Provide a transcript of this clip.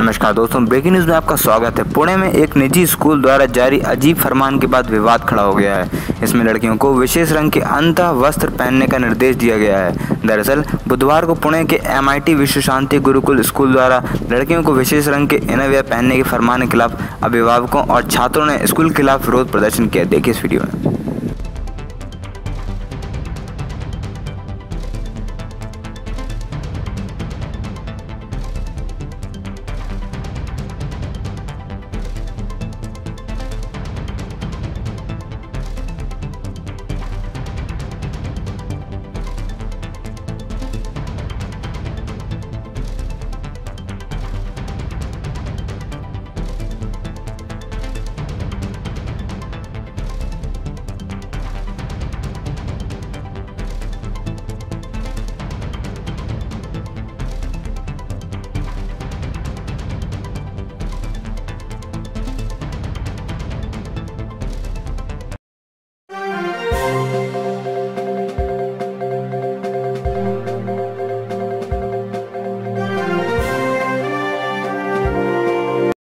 नमस्कार दोस्तों, breaking news में आपका स्वागत है। पुणे में एक निजी स्कूल द्वारा जारी अजीब फरमान के बाद विवाद खड़ा हो गया है। इसमें लड़कियों को विशेष रंग के अंत वस्त्र पहनने का निर्देश दिया गया है। दरअसल, बुधवार को पुणे के एमआईटी विश्व शांति गुरुकुल स्कूल द्वारा लड़कियों को विशेष रंग के इनरवेयर पहनने के फरमान के खिलाफ अभिभावकों और छात्रों ने स्कूल के खिलाफ विरोध प्रदर्शन किया। देखिए इस वीडियो में।